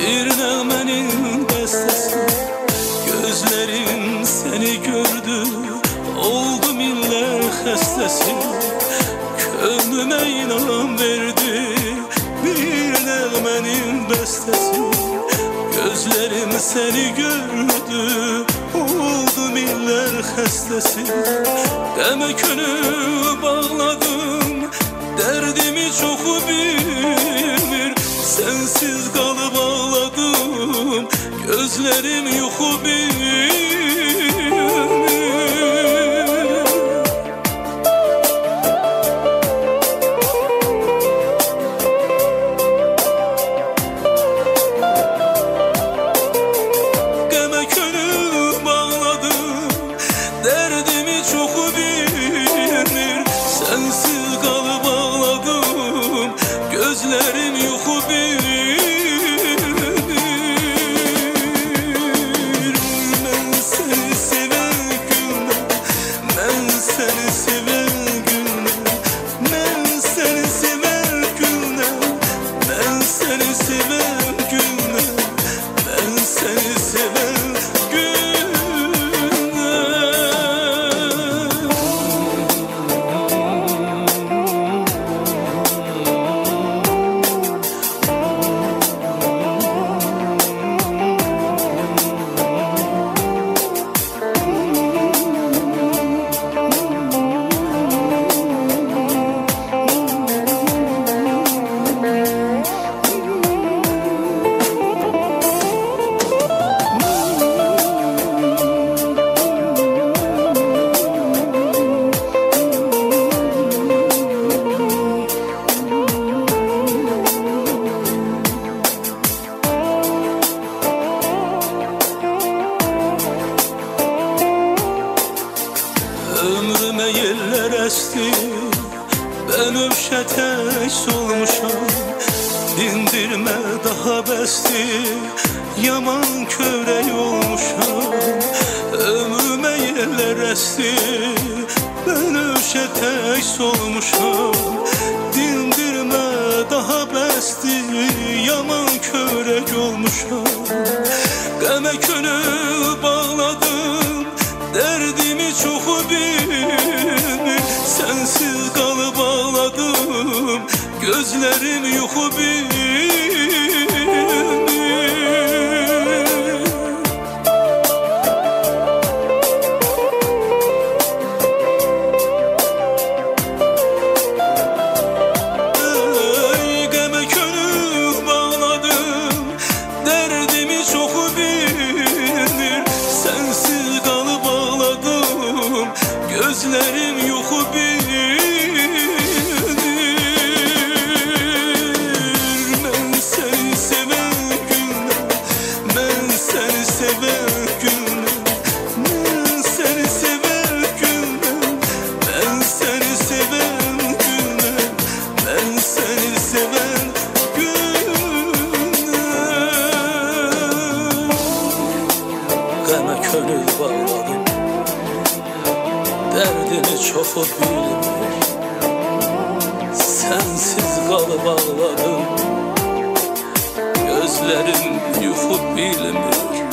Bir nağmenin bestesi Gözlerim seni gördü. Oldum iller hastası. Könlüme inan verdi. Bir nağmenin bestesi Gözlerim seni gördü. Oldum iller hastası. Demek önü Sensiz kalıp ağladım. Gözlerim yok bilir Ölüb şətək solmuşam Dindirmə daha bəsdir Yaman kövrək olmuşam Ömrümə yerlər əsdir Ölüb şətək solmuşam Dindirmə daha bəsdir Yaman kövrək olmuşam Qəmə könül ağladım Gözlerim yok Derdini çok bilir Sensiz kalıp ağladım Gözlerim yuhup bilmir